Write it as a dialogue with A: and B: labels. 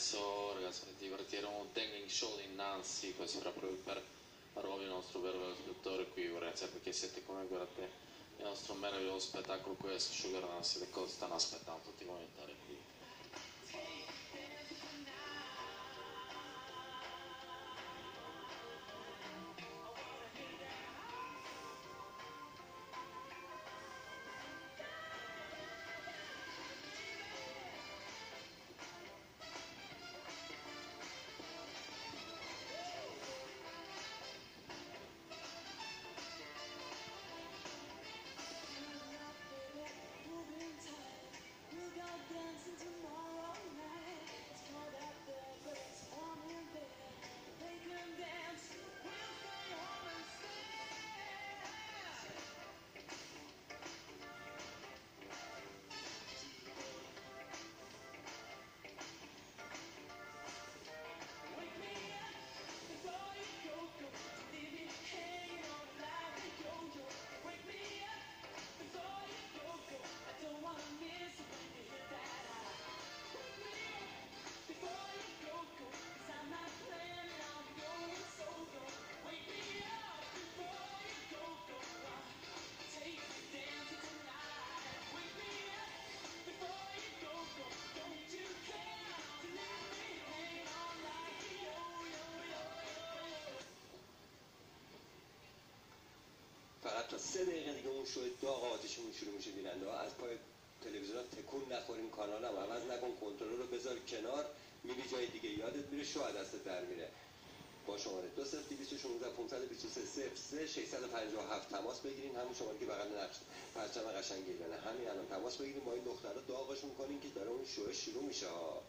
A: Adesso ragazzi divertiremo un tanking show innanzi, così proprio per Rovi, il nostro vero scrittore qui, Lorenzo, perché siete come guardate il nostro meraviglioso spettacolo a Sugar Dance, le cose stanno aspettando tutti i commentari qui.
B: تا سه دقیقه دیگه اون شو داغ آتیشمون شروع میشه بیننده. از پای تلویزیون تکون نخورین کانال هم عوض نکن کنترل رو بذار کنار. میری جای دیگه یادت میره شو از دست در میره. با شماره 2 0 216 523 03 657 تماس بگیرین. همون شماره که بغل نقش پرچم قشنگ گیرنه همین الان تماس بگیرین. با این دخترها داغشون کنین که داره اون شو شروع میشه ها.